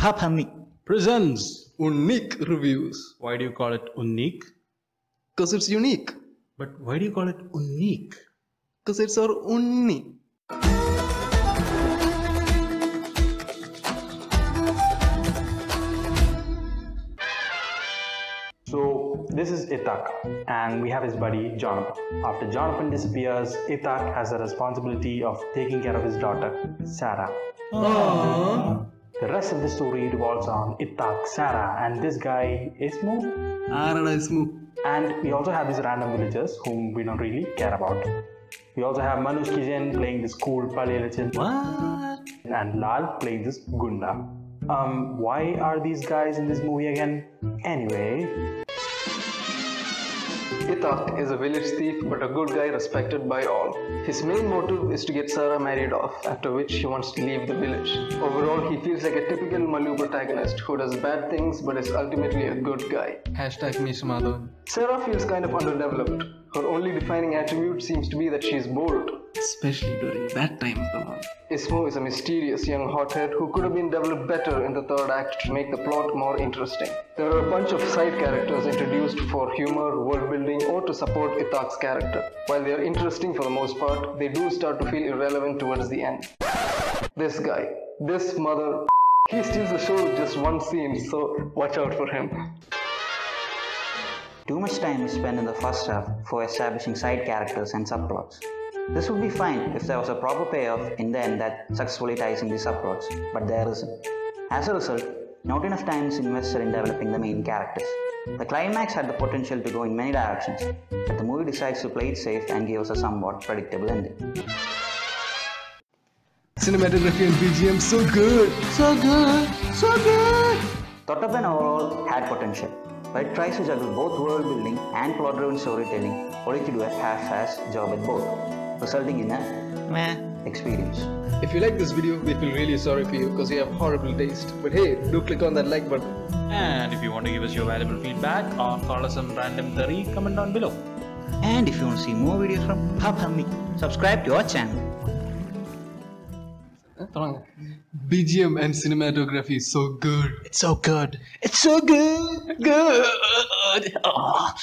PhaPunny. presents. Unique reviews. Why do you call it unique? Because it's unique. But why do you call it unique? Because it's our unni. So this is Ithakk, and we have his buddy Johnappan. After Johnappan disappears, Ithakk has the responsibility of taking care of his daughter Sara. The rest of the story revolves on Ithakk Sara, and this guy Ismu. Arada Ismu. And we also have these random villagers whom we don't really care about. We also have Manoj K Jayan playing this cool what And Lal playing this Gunda. Um, why are these guys in this movie again? Anyway. Ithakk is a village thief but a good guy respected by all. His main motive is to get Sara married off, after which he wants to leave the village. Overall, he feels like a typical Malu protagonist who does bad things but is ultimately a good guy. Hashtag MeeshaMadhavan. Sara feels kind of underdeveloped. Her only defining attribute seems to be that she is bold. Especially during that time of the month. Ismu is a mysterious young hothead who could have been developed better in the third act to make the plot more interesting. There are a bunch of side characters introduced for humor, world building, or to support Ithakk's character. While they are interesting for the most part, they do start to feel irrelevant towards the end. This guy, this mother, he steals the show with just one scene, so watch out for him. Too much time is spent in the first half for establishing side characters and subplots. This would be fine if there was a proper payoff in the end that successfully ties in the subplots, but there isn't. As a result, not enough time is invested in developing the main characters. The climax had the potential to go in many directions, but the movie decides to play it safe and give us a somewhat predictable ending. Cinematography and BGM so good. So good, so good. Thought of Thottappan overall had potential, but it tries to juggle both world building and plot driven storytelling, only to do a half assed job at both, resulting in a meh experience. If you like this video, we feel really sorry for you because you have horrible taste. But hey, do click on that like button. And if you want to give us your valuable feedback or call us some random theory, comment down below. And if you want to see more videos from PhaPunny, subscribe to our channel. BGM and cinematography is so good. It's so good. It's so good. Good. Oh.